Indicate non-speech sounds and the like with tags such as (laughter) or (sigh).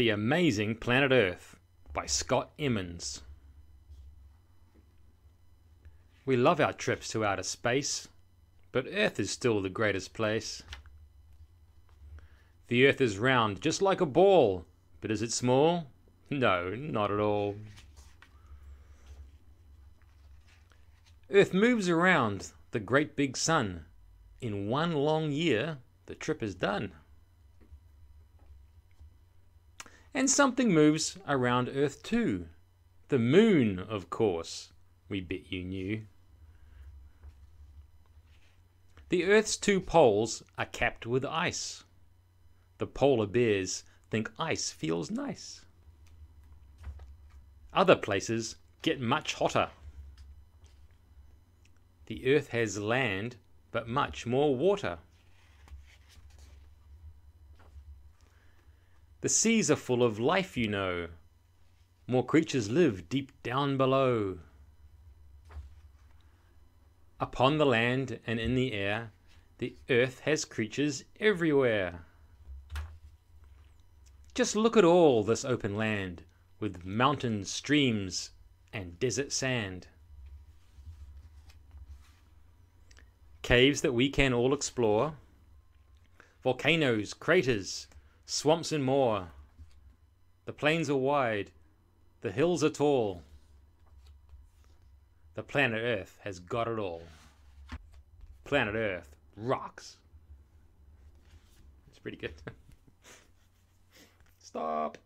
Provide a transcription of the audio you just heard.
The Amazing Planet Earth by Scott Emmons. We love our trips to outer space, but Earth is still the greatest place. The Earth is round, just like a ball, but is it small? No, not at all. Earth moves around the great big sun. In one long year, the trip is done. And something moves around Earth too. The moon, of course, we bet you knew. The Earth's two poles are capped with ice. The polar bears think ice feels nice. Other places get much hotter. The Earth has land, but much more water. The seas are full of life, you know. More creatures live deep down below. Upon the land and in the air, the earth has creatures everywhere. Just look at all this open land, with mountains, streams, and desert sand. Caves that we can all explore, volcanoes, craters, swamps and more. The plains are wide, the hills are tall. The planet Earth has got it all. Planet Earth rocks. It's pretty good. (laughs) Stop.